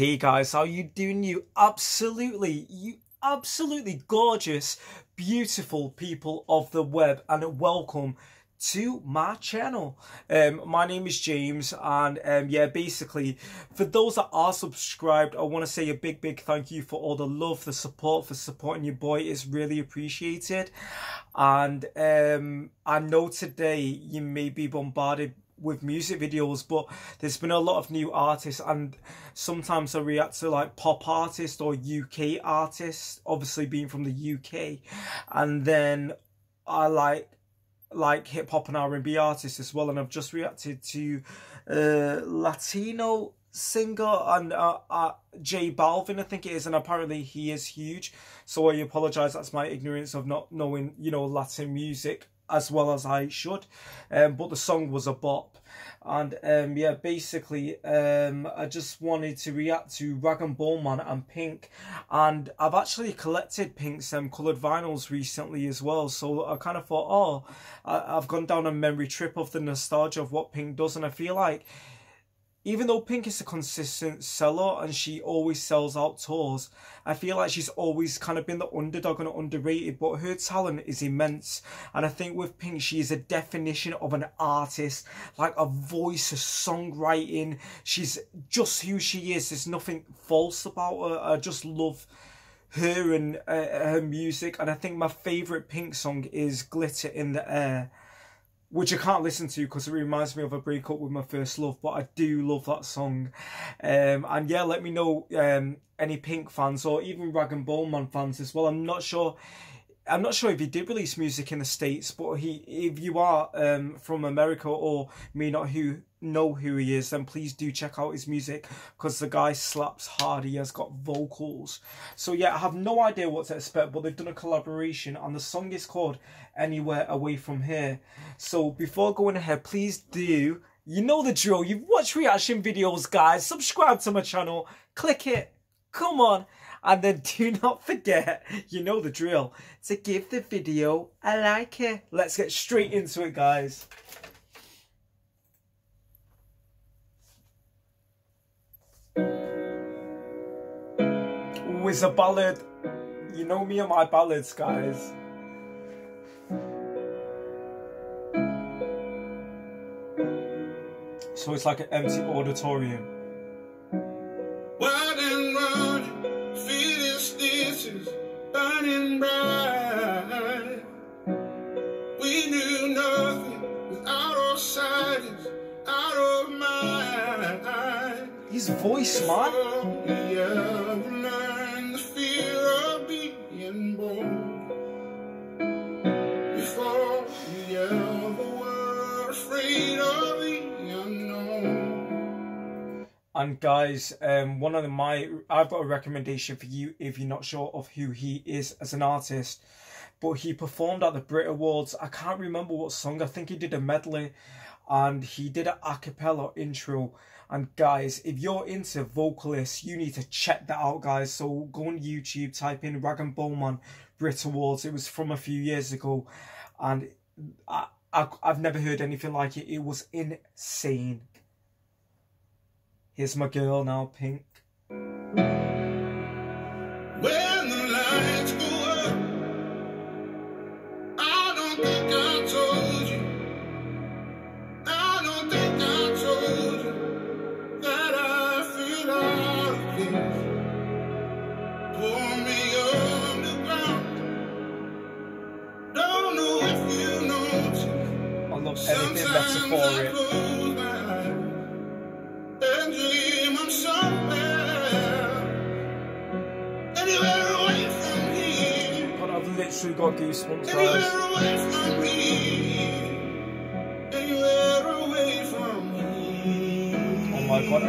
Hey guys, how you doing? You absolutely, you absolutely gorgeous, beautiful people of the web, and welcome to my channel. Um, my name is James, and um, yeah, basically, for those that are subscribed, I want to say a big, big thank you for all the love, the support, for supporting your boy. It's really appreciated. And um, I know today you may be bombarded with music videos, but there's been a lot of new artists, and sometimes I react to like pop artists or UK artists, obviously being from the UK, and then I like like hip hop and R and B artists as well, and I've just reacted to uh, Latino singer and uh, uh, J Balvin, I think it is, and apparently he is huge. So I apologize. That's my ignorance of not knowing, you know, Latin music as well as I should. Um, but the song was a bop. And um, yeah, basically, um, I just wanted to react to Rag and Bone Man and Pink. And I've actually collected Pink's um, coloured vinyls recently as well. So I kind of thought, oh, I- I've gone down a memory trip of the nostalgia of what Pink does. And I feel like even though Pink is a consistent seller and she always sells out tours, I feel like she's always kind of been the underdog and underrated, but her talent is immense. And I think with Pink, she is a definition of an artist, like a voice, a songwriting. She's just who she is. There's nothing false about her. I just love her and uh, her music. And I think my favourite Pink song is Glitter in the Air which I can't listen to because it reminds me of a breakup with my first love, but I do love that song. Um, and yeah, let me know um, any Pink fans or even Rag and Bone Man fans as well. I'm not sure. I'm not sure if he did release music in the states, but he, if you are um, from America or may not who know who he is, then please do check out his music because the guy slaps hard. He has got vocals. So yeah, I have no idea what to expect, but they've done a collaboration and the song is called Anywhere Away From Here. So before going ahead, please do, you know the drill, you've watched reaction videos guys, subscribe to my channel, click it, come on. And then do not forget, you know the drill, to give the video a like. Let's get straight into it guys. Ooh, it's a ballad. You know me and my ballads, guys. So it's like an empty auditorium. Burning bright. We knew nothing without our silence, out of mind. His voice, man. And guys, um, one of the, my I've got a recommendation for you if you're not sure of who he is as an artist. But he performed at the Brit Awards. I can't remember what song. I think he did a medley, and he did an a cappella intro. And guys, if you're into vocalists, you need to check that out, guys. So go on YouTube, type in Rag and Bone Man Brit Awards. It was from a few years ago, and I, I I've never heard anything like it. It was insane. Here's my girl now, Pink. Literally got goosebumps, guys. Anywhere away from here. Anywhere away from here. Oh my god.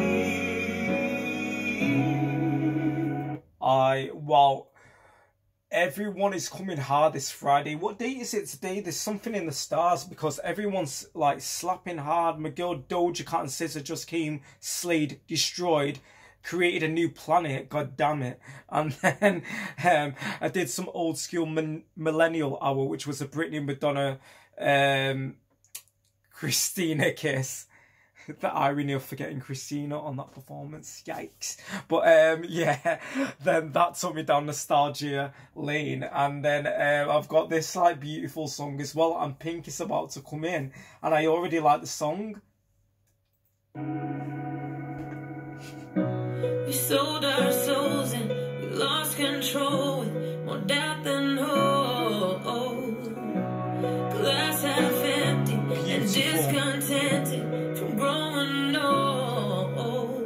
I wow. Everyone is coming hard this Friday. What date is it today? There's something in the stars because everyone's like slapping hard. McGill, Doja Cat, and SZA just came, slayed, destroyed, created a new planet. God damn it! And then um, I did some old school millennial hour, which was a Britney Madonna, um, Christina kiss. the irony of forgetting Christina on that performance. Yikes. But um, yeah, then that took me down nostalgia lane. And then um, I've got this like beautiful song as well. And Pink is about to come in. And I already like the song. We sold our souls and we lost control with more doubt than hope. Glass half empty and discontented from growing old.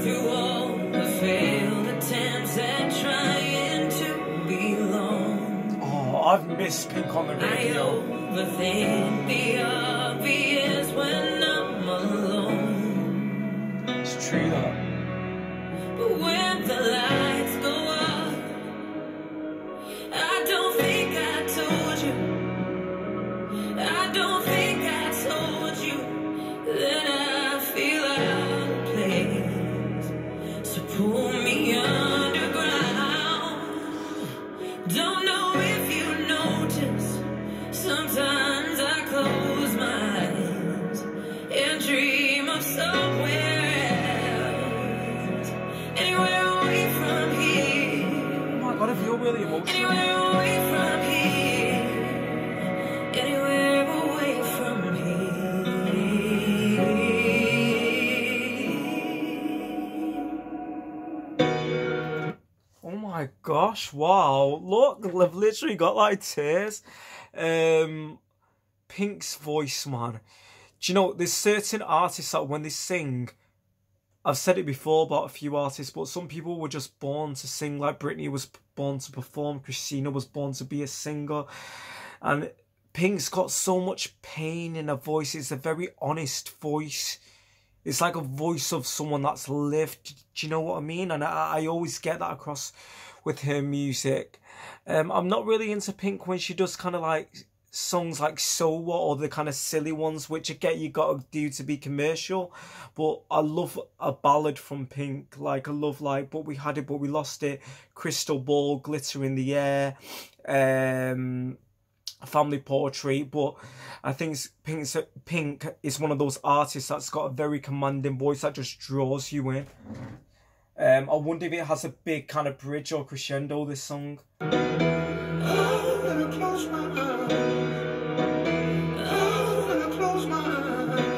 Through all the failed attempts at trying to belong. Oh, I've missed Pink on the I radio. overthink the obvious when I'm alone. It's true that. My gosh, wow. Look, I've literally got like tears. Um Pink's voice, man. Do you know there's certain artists that when they sing I've said it before about a few artists, but some people were just born to sing like Britney was born to perform, Christina was born to be a singer. And Pink's got so much pain in her voice. It's a very honest voice. It's like a voice of someone that's lived. Do you know what I mean? And I, I always get that across with her music. Um, I'm not really into Pink when she does kind of like songs like So What or the kind of silly ones, which again you got to do to be commercial. But I love a ballad from Pink. Like, I love like But We Had It, But We Lost It, Crystal Ball, Glitter in the Air. Um, family portrait, but I think Pink's, Pink is one of those artists that's got a very commanding voice that just draws you in. Um, I wonder if it has a big kind of bridge or crescendo. This song. I'm gonna close my eyes. I'm gonna close my eyes.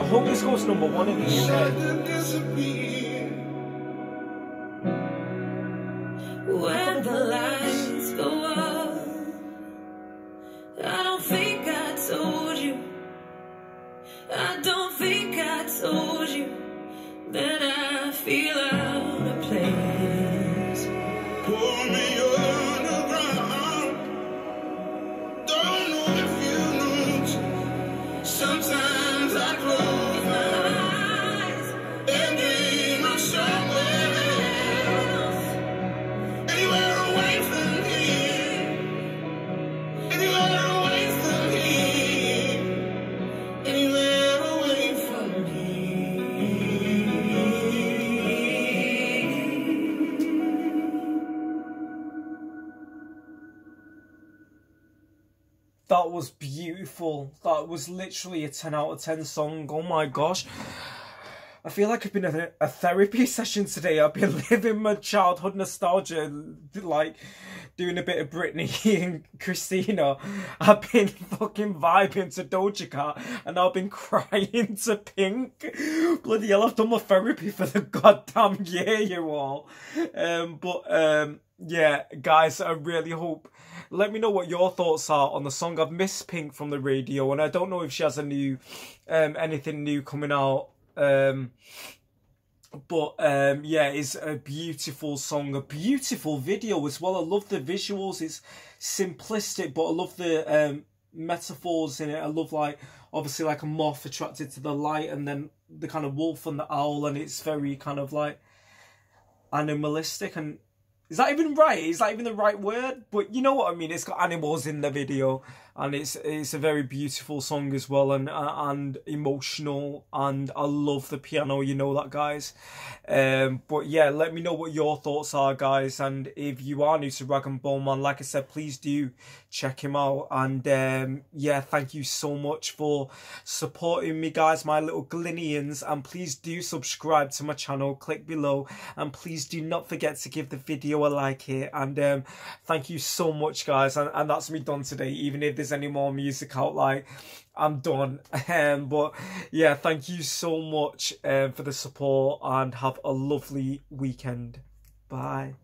I hope this goes number one in the UK. Feel out of place. Pull me was beautiful. That was literally a 10 out of 10 song. Oh my gosh. I feel like I've been in a, therapy session today. I've been living my childhood nostalgia, like doing a bit of Britney and Christina. I've been fucking vibing to Doja Cat and I've been crying to Pink. Bloody hell, I've done my therapy for the goddamn year, you all. Um, but um, yeah, guys, I really hope. Let me know what your thoughts are on the song. I've missed Pink from the radio, and I don't know if she has a new, um, anything new coming out. Um, but um, yeah, it's a beautiful song, a beautiful video as well. I love the visuals. It's simplistic, but I love the um, metaphors in it. I love like obviously like a moth attracted to the light, and then the kind of wolf and the owl, and it's very kind of like animalistic and is that even right? Is that even the right word? But you know what I mean. It's got animals in the video, and it's it's a very beautiful song as well, and and emotional, and I love the piano. You know that, guys. Um, but yeah, let me know what your thoughts are, guys, and if you are new to Rag and Bone Man, like I said, please do check him out. And um, yeah, thank you so much for supporting me, guys, my little Glynnians, and please do subscribe to my channel. Click below, and please do not forget to give the video a like here. And um, thank you so much, guys, and, and that's me done today. Even if there's any more music out, like I'm done. Um, but yeah, thank you so much um, for the support and have a lovely weekend. Bye.